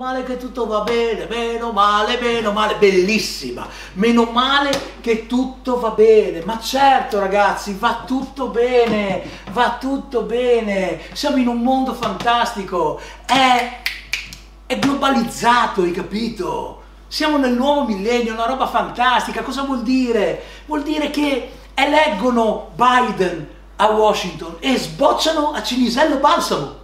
male che tutto va bene, meno male, meno male, bellissima, meno male che tutto va bene, ma certo ragazzi, va tutto bene, va tutto bene, siamo in un mondo fantastico, è, è globalizzato, hai capito? Siamo nel nuovo millennio, una roba fantastica, cosa vuol dire? Vuol dire che eleggono Biden a Washington e sbocciano a Cinisello Balsamo.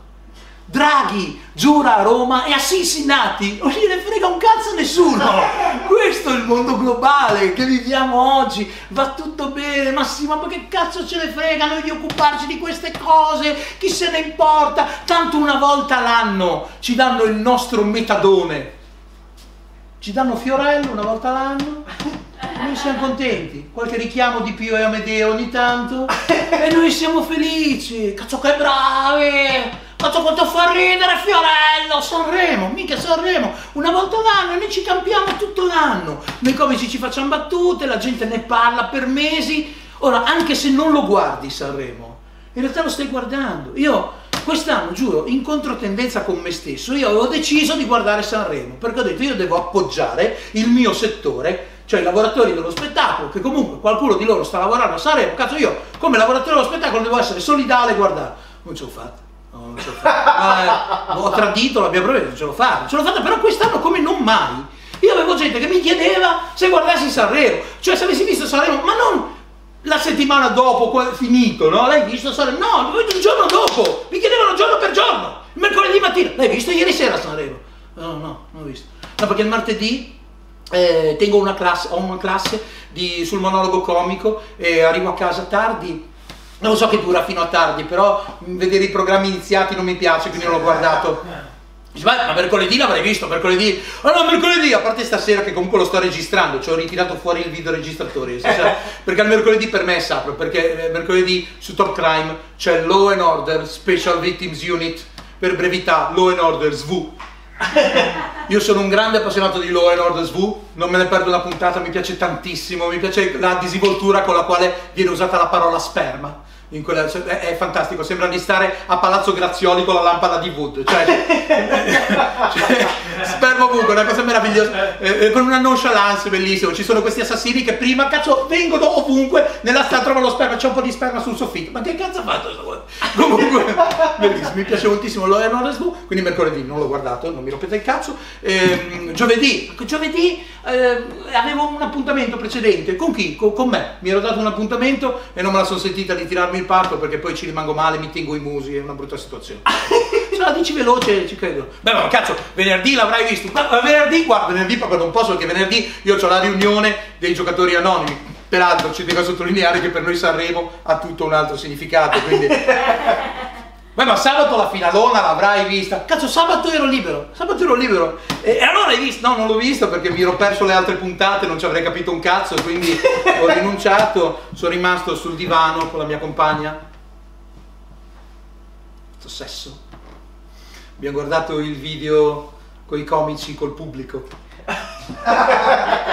Draghi giura a Roma e a Cincinnati non gliene frega un cazzo a nessuno. Questo è il mondo globale che viviamo oggi. Va tutto bene, ma sì, ma che cazzo ce ne frega noi di occuparci di queste cose? Chi se ne importa? Tanto una volta l'anno ci danno il nostro metadone. Ci danno Fiorello una volta l'anno noi siamo contenti, qualche richiamo di Pio e Amedeo ogni tanto e noi siamo felici, cazzo che bravi! Cazzo quanto fa ridere Fiorello, Sanremo, mica Sanremo, una volta l'anno noi ci campiamo tutto l'anno. Noi comici ci facciamo battute, la gente ne parla per mesi. Ora, anche se non lo guardi Sanremo, in realtà lo stai guardando. Io quest'anno, giuro, in controtendenza con me stesso, io avevo deciso di guardare Sanremo, perché ho detto io devo appoggiare il mio settore cioè i lavoratori dello spettacolo, che comunque qualcuno di loro sta lavorando a Sanremo, cazzo io come lavoratore dello spettacolo devo essere solidale e guardare, non ce l'ho fatta. L'ho. Eh, ho tradito la mia promessa, non ce l'ho fatta. Ce l'ho fatta però quest'anno come non mai. Io avevo gente che mi chiedeva se guardassi Sanremo, cioè se avessi visto Sanremo, ma non la settimana dopo, finito, no? L'hai visto Sanremo? No, il giorno dopo, mi chiedevano giorno per giorno, mercoledì mattina, l'hai visto ieri sera Sanremo? No, no, non ho visto. No, perché il martedì eh, una classe, ho una classe di, sul monologo comico e arrivo a casa tardi non so che dura fino a tardi però vedere i programmi iniziati non mi piace quindi non l'ho guardato. ma mercoledì l'avrei visto, mercoledì, oh no mercoledì, a parte stasera che comunque lo sto registrando, ci ho ritirato fuori il videoregistratore, perché il mercoledì per me è sacro, perché eh, mercoledì su Top Crime c'è Law and Order Special Victims Unit, per brevità Law and Order SV, io sono un grande appassionato di Law and Order SV, non me ne perdo una puntata, mi piace tantissimo, mi piace la disinvoltura con la quale viene usata la parola sperma. Quella, cioè, è, è, fantastico, sembra di stare a Palazzo Grazioli con la lampada di Wood, cioè, cioè sperma ovunque, una cosa meravigliosa, eh, eh, con una nonchalance bellissima, ci sono questi assassini che prima, cazzo, vengono ovunque, nella stanza trovano lo sperma, c'è un po' di sperma sul soffitto, ma che cazzo ha fatto? Comunque, bellissimo, mi piace moltissimo lo Ernest quindi mercoledì non l'ho guardato, non mi rompete il cazzo, eh, giovedì, giovedì eh, avevo un appuntamento precedente, con chi? Con, con me, mi ero dato un appuntamento e non me la sono sentita di tirarmi il parco perché poi ci rimango male, mi tengo i musi, è una brutta situazione. Se la dici veloce, ci credo. Beh, ma cazzo, venerdì l'avrai visto. Ma venerdì, guarda, venerdì proprio non posso perché venerdì io ho la riunione dei giocatori anonimi. Peraltro ci tengo a sottolineare che per noi Sanremo ha tutto un altro significato, quindi... Beh, ma sabato la finalona l'avrai vista. Cazzo, sabato ero libero. Sabato ero libero. E, e allora hai visto? No, non l'ho visto perché mi ero perso le altre puntate, non ci avrei capito un cazzo, quindi ho rinunciato. Sono rimasto sul divano con la mia compagna. Sto sesso. Abbiamo guardato il video con i comici, col pubblico.